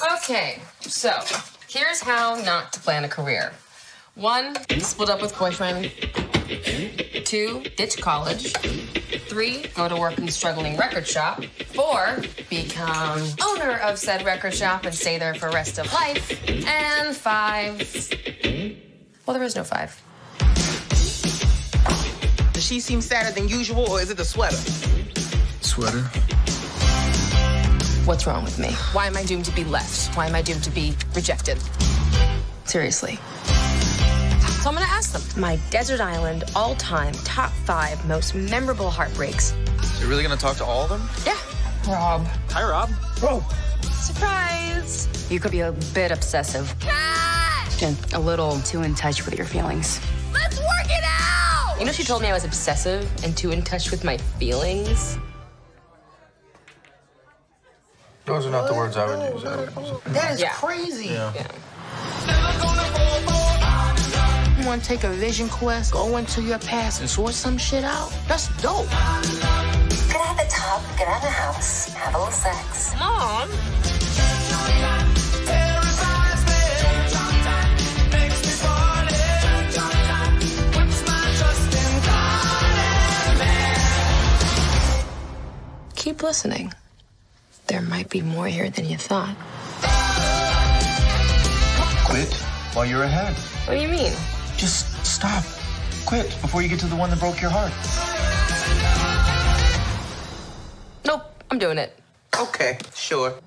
Okay, so here's how not to plan a career. One, split up with boyfriend. Two, ditch college. Three, go to work in struggling record shop. Four, become owner of said record shop and stay there for rest of life. And five, well, there is no five. Does she seem sadder than usual, or is it the sweater? Sweater. What's wrong with me? Why am I doomed to be left? Why am I doomed to be rejected? Seriously. So I'm gonna ask them. My desert island, all time, top five most memorable heartbreaks. So you're really gonna talk to all of them? Yeah. Rob. Hi, Rob. Bro. Surprise. You could be a bit obsessive. And a little too in touch with your feelings. Let's work it out! You know, she told me I was obsessive and too in touch with my feelings. Those are not the words I would use. I would use. That is Yeah. crazy. Yeah. You want to take a vision quest, go into your past, and sort some shit out? That's dope. Get out the top, get out of the house, have a little sex. Mom. Keep listening. There might be more here than you thought. Quit while you're ahead. What do you mean? Just stop. Quit before you get to the one that broke your heart. Nope, I'm doing it. Okay, sure.